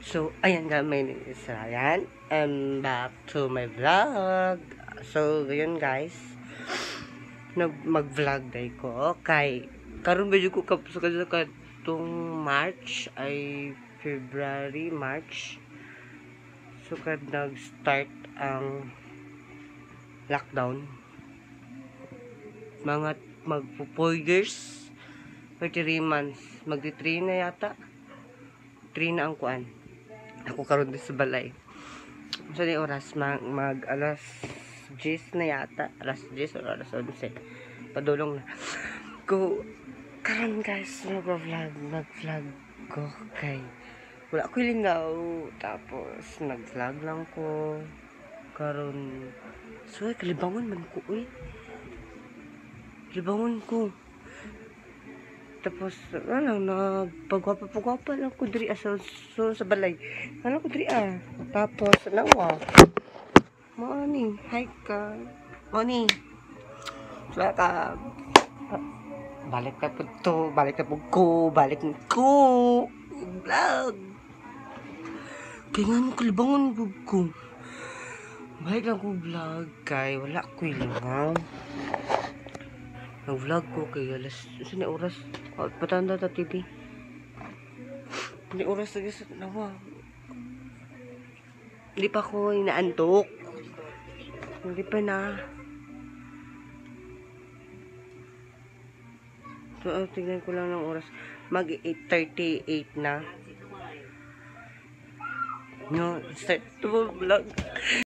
So, ayan nga, my name is Ryan. And back to my vlog. So, ngayon guys, nag mag-vlog day ko. Kay, karon medyo ko kapos ka katong March ay February, March. So, kad nag-start ang lockdown. Mga mag 4 years, 33 months. Magti 3 na yata. 3 na ang kuan. Ako karon sa balay. Sa ni oras mag, mag alas 10 na yata. Alas 10 o alas 11. Padulong na. Ko karon guys, mag-vlog, mag-vlog ko kay wala ko lingaw tapos nag-vlog lang ko karon so kalibangon man ko uy kalibangon ko tapos, ano, nagpagwapa-pagwapa lang ko diri sa, so, sa balay. Ano ko diri ah. Tapos, nawa. Morning. Hi ka. Morning. Wala ka. Balik na po to. Balik na po ko. Balik na ko. Vlog. Kaya nga nung kalibangon po ko. Balik lang ko vlog. Kay wala ko ilangaw. Nag-vlog ko kay alas. Na oras? Oh, patanda ta TV. Hindi oras lagi sa nawa. Hindi pa ko inaantok. Hindi pa na. So, oh, tingnan ko lang ng oras. Mag 8.38 na. No, start to vlog.